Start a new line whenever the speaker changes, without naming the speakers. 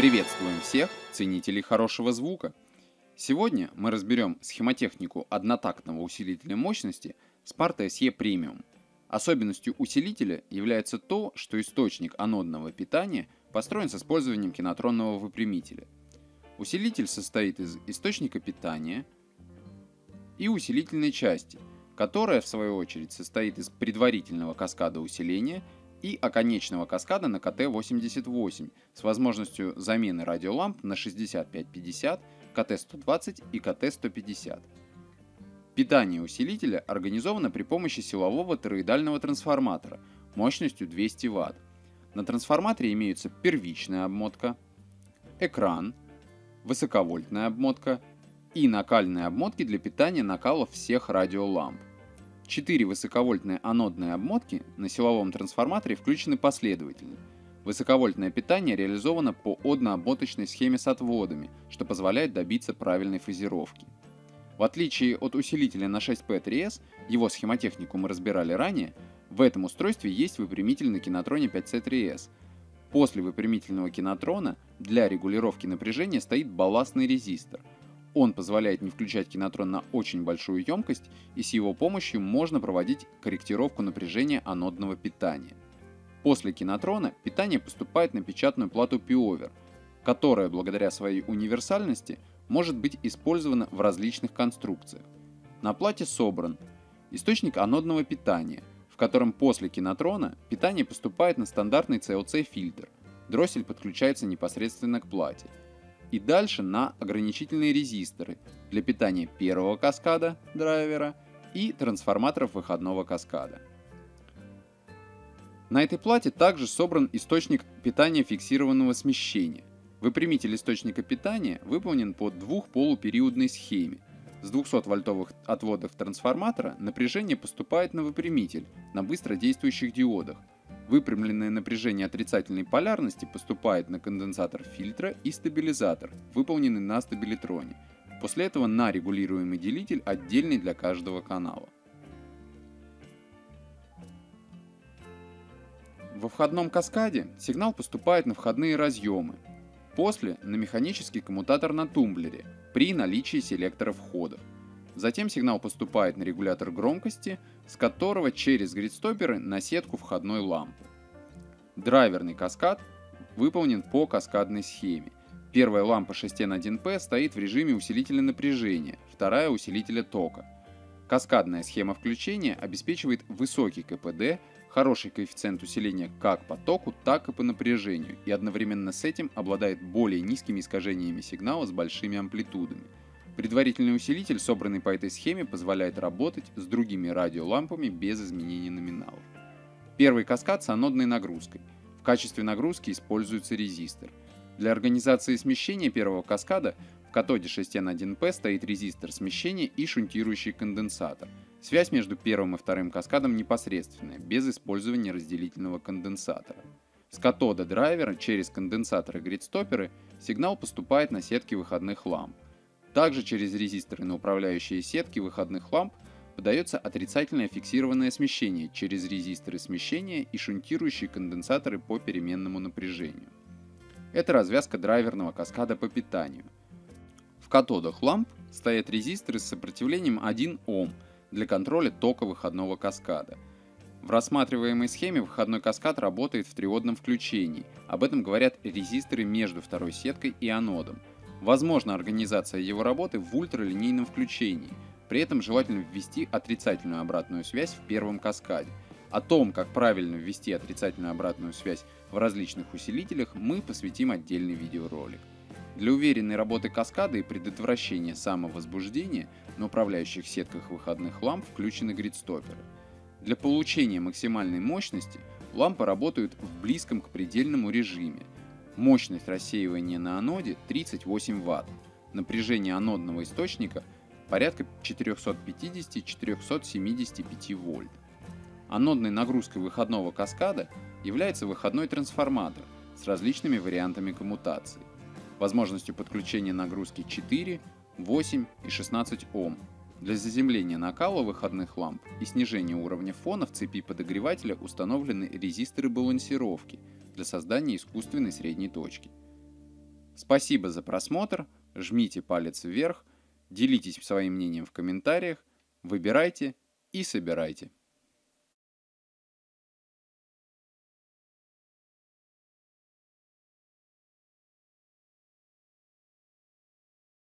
Приветствуем всех ценителей хорошего звука. Сегодня мы разберем схемотехнику однотактного усилителя мощности Sparta SE Premium. Особенностью усилителя является то, что источник анодного питания построен с использованием кинотронного выпрямителя. Усилитель состоит из источника питания и усилительной части, которая в свою очередь состоит из предварительного каскада усиления и оконечного каскада на КТ-88 с возможностью замены радиоламп на 6550, КТ-120 и КТ-150. Питание усилителя организовано при помощи силового тороидального трансформатора мощностью 200 Вт. На трансформаторе имеются первичная обмотка, экран, высоковольтная обмотка и накальные обмотки для питания накалов всех радиоламп. Четыре высоковольтные анодные обмотки на силовом трансформаторе включены последовательно. Высоковольтное питание реализовано по однообмоточной схеме с отводами, что позволяет добиться правильной фазировки. В отличие от усилителя на 6P3S, его схемотехнику мы разбирали ранее, в этом устройстве есть выпрямитель на кинотроне 5C3S. После выпрямительного кинотрона для регулировки напряжения стоит балластный резистор – он позволяет не включать кинотрон на очень большую емкость, и с его помощью можно проводить корректировку напряжения анодного питания. После кинотрона питание поступает на печатную плату Piover, которая благодаря своей универсальности может быть использована в различных конструкциях. На плате собран источник анодного питания, в котором после кинотрона питание поступает на стандартный COC-фильтр. Дроссель подключается непосредственно к плате – и дальше на ограничительные резисторы для питания первого каскада драйвера и трансформаторов выходного каскада. На этой плате также собран источник питания фиксированного смещения. Выпрямитель источника питания выполнен по двухполупериодной схеме. С 200 вольтовых отводов трансформатора напряжение поступает на выпрямитель на быстродействующих диодах, Выпрямленное напряжение отрицательной полярности поступает на конденсатор фильтра и стабилизатор, выполненный на стабилитроне. После этого на регулируемый делитель, отдельный для каждого канала. Во входном каскаде сигнал поступает на входные разъемы, после на механический коммутатор на тумблере при наличии селектора входов. Затем сигнал поступает на регулятор громкости, с которого через гридстоперы на сетку входной лампы. Драйверный каскад выполнен по каскадной схеме. Первая лампа 6N1P стоит в режиме усилителя напряжения, вторая усилителя тока. Каскадная схема включения обеспечивает высокий КПД, хороший коэффициент усиления как по току, так и по напряжению, и одновременно с этим обладает более низкими искажениями сигнала с большими амплитудами – Предварительный усилитель, собранный по этой схеме, позволяет работать с другими радиолампами без изменения номиналов. Первый каскад с анодной нагрузкой. В качестве нагрузки используется резистор. Для организации смещения первого каскада в катоде 6N1P стоит резистор смещения и шунтирующий конденсатор. Связь между первым и вторым каскадом непосредственная, без использования разделительного конденсатора. С катода драйвера через конденсаторы гридстоперы сигнал поступает на сетки выходных ламп. Также через резисторы на управляющие сетки выходных ламп подается отрицательное фиксированное смещение через резисторы смещения и шунтирующие конденсаторы по переменному напряжению. Это развязка драйверного каскада по питанию. В катодах ламп стоят резисторы с сопротивлением 1 Ом для контроля тока выходного каскада. В рассматриваемой схеме выходной каскад работает в триодном включении. Об этом говорят резисторы между второй сеткой и анодом – Возможна организация его работы в ультралинейном включении, при этом желательно ввести отрицательную обратную связь в первом каскаде. О том, как правильно ввести отрицательную обратную связь в различных усилителях, мы посвятим отдельный видеоролик. Для уверенной работы каскада и предотвращения самовозбуждения на управляющих сетках выходных ламп включены гридстоперы. Для получения максимальной мощности лампы работают в близком к предельному режиме – Мощность рассеивания на аноде 38 Вт. Напряжение анодного источника порядка 450-475 вольт. Анодной нагрузкой выходного каскада является выходной трансформатор с различными вариантами коммутации. Возможностью подключения нагрузки 4, 8 и 16 Ом. Для заземления накала выходных ламп и снижения уровня фона в цепи подогревателя установлены резисторы балансировки – для создания искусственной средней точки. Спасибо за просмотр, жмите палец вверх, делитесь своим мнением в комментариях, выбирайте и собирайте.